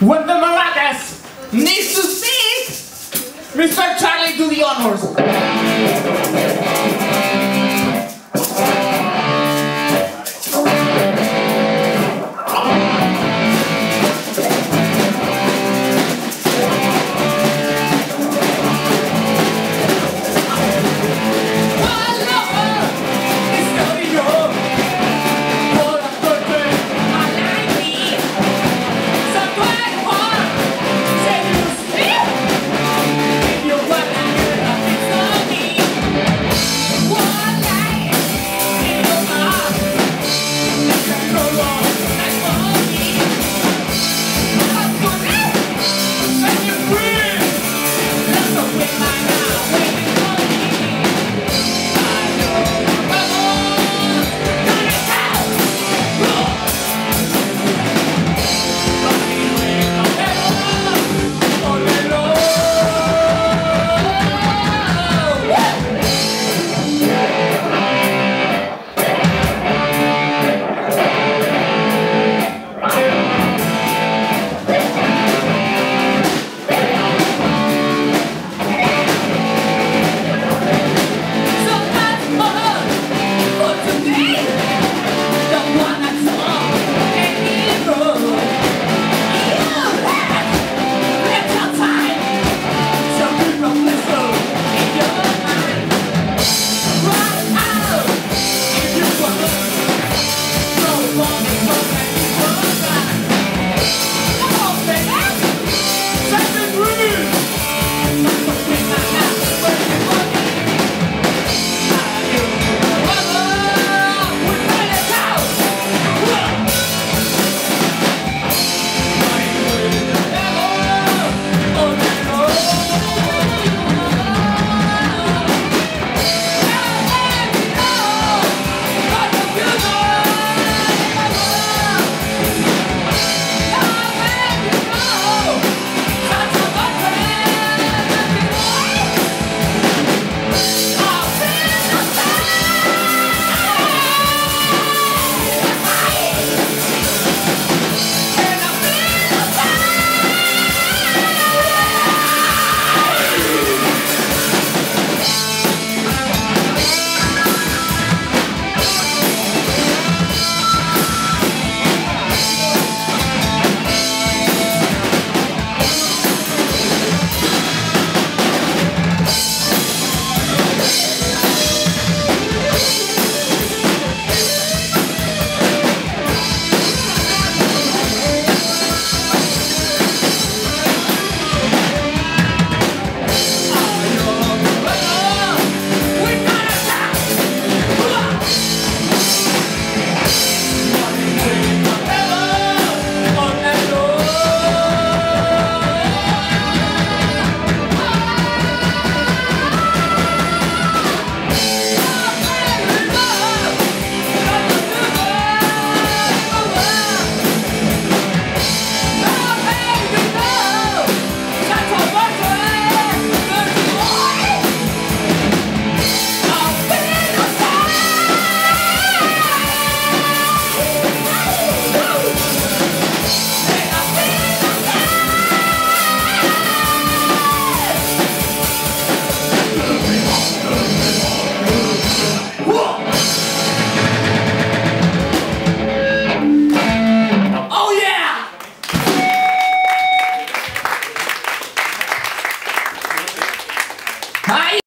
when the maracas needs to sing. Mr. Charlie, do the honors.